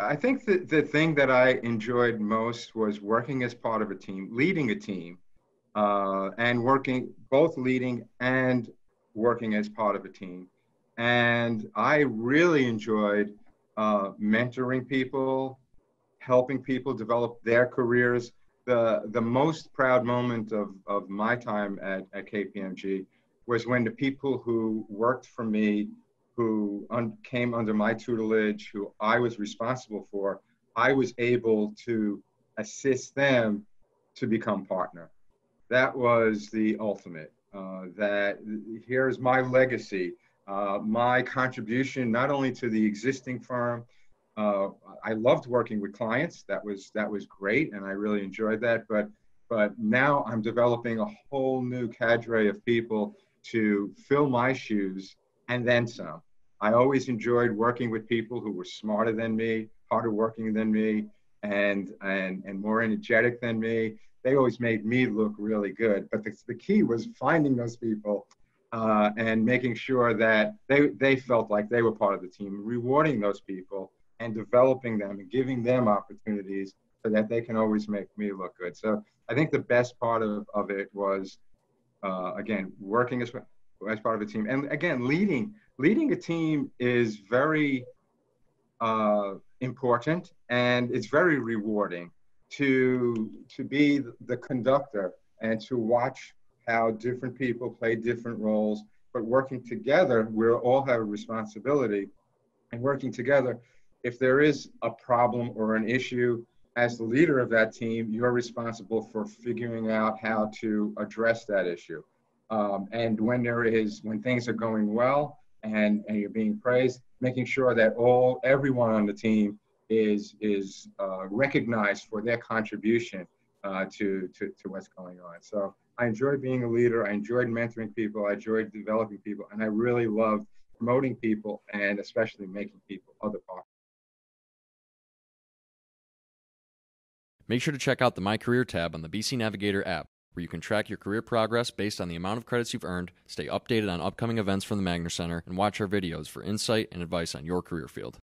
I think that the thing that I enjoyed most was working as part of a team, leading a team, uh, and working both leading and working as part of a team. And I really enjoyed uh, mentoring people, helping people develop their careers. The, the most proud moment of, of my time at, at KPMG was when the people who worked for me, who un- came under my tutelage, who I was responsible for, I was able to assist them to become partner. That was the ultimate. Uh, that here's my legacy, uh, my contribution not only to the existing firm. Uh, I loved working with clients. That was that was great, and I really enjoyed that. But but now I'm developing a whole new cadre of people to fill my shoes and then some. I always enjoyed working with people who were smarter than me, harder working than me, and and and more energetic than me. They always made me look really good. But the, the key was finding those people uh, and making sure that they they felt like they were part of the team, rewarding those people and developing them and giving them opportunities so that they can always make me look good. So I think the best part of, of it was uh, again, working as, as part of a team. And again, leading, leading a team is very uh, important and it's very rewarding to, to be the conductor and to watch how different people play different roles, but working together, we all have a responsibility. And working together, if there is a problem or an issue, as the leader of that team, you're responsible for figuring out how to address that issue. Um, and when there is, when things are going well and, and you're being praised, making sure that all, everyone on the team is, is uh, recognized for their contribution uh, to, to, to what's going on. So I enjoyed being a leader. I enjoyed mentoring people. I enjoyed developing people. And I really loved promoting people and especially making people other partners. Make sure to check out the My Career tab on the BC Navigator app, where you can track your career progress based on the amount of credits you've earned, stay updated on upcoming events from the Magner Center, and watch our videos for insight and advice on your career field.